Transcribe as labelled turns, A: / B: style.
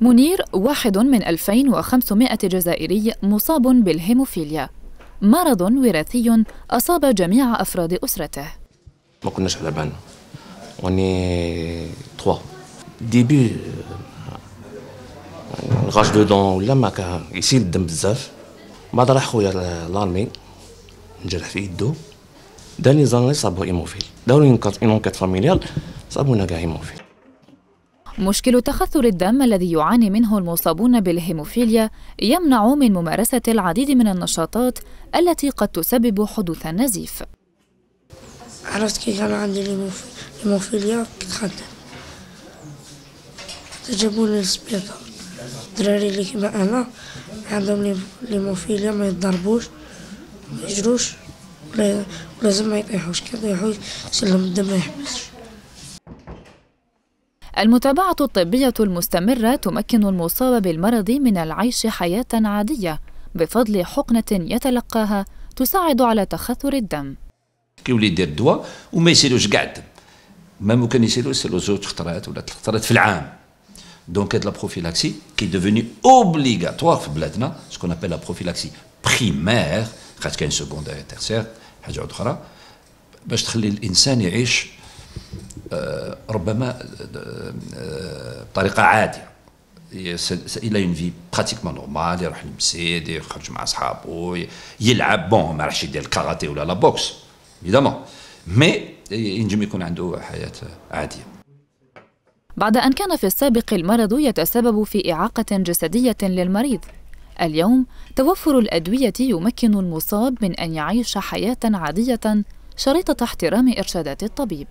A: منير واحد من 2500 جزائري مصاب بالهيموفيليا. مرض وراثي أصاب جميع أفراد أسرته.
B: ما كناش على بالنا. وني تخوا ديبي غاش دو دون ولا ما كان يسيل الدم بزاف بعد راح خويا لارمي نجرح في يدو داني زاني صابو ايموفيل داروا اون انكات فاميليال صابونا كاع hémophiles
A: مشكل تخثر الدم الذي يعاني منه المصابون بالهيموفيليا يمنع من ممارسة العديد من النشاطات التي قد تسبب حدوث النزيف.
C: عرفت كي كان عندي هيموفيليا كنت جابوني للسبيطار الدراري اللي كيما أنا عندهم l'hémophilie ما يضربوش ما يجروش ولازم ما يطيحوش كي يطيحوا يسلم الدم ما يحبسش
A: المتابعة الطبية المستمرة تمكن المصاب بالمرض من العيش حياة عادية بفضل حقنة يتلقاها تساعد على تخثر الدم.
D: كيولي يدير الدواء وما يسيلوش كاع الدم. ما ممكن يسيلو يسيلو زوج خطرات ولا ثلاث خطرات في العام. donc هاد la prophylaxie qui est devenue obligatoire في بلادنا ce qu'on appelle la prophylaxie primaire خاطر كاين secondaire tertiaire حاجة أخرى باش تخلي الإنسان يعيش ربما آه، بطريقة عادية. il a une vie pratiquement normale يروح للمسيد يخرج مع أصحابه يلعب. bon ما راحش يدير الكاراتي ولا la boxe évidemment mais ينجم يكون عنده حياة عادية.
A: بعد أن كان في السابق المرض يتسبب في إعاقة جسدية للمريض. اليوم توفر الأدوية يمكن المصاب من أن يعيش حياة عادية شريطة احترام إرشادات الطبيب.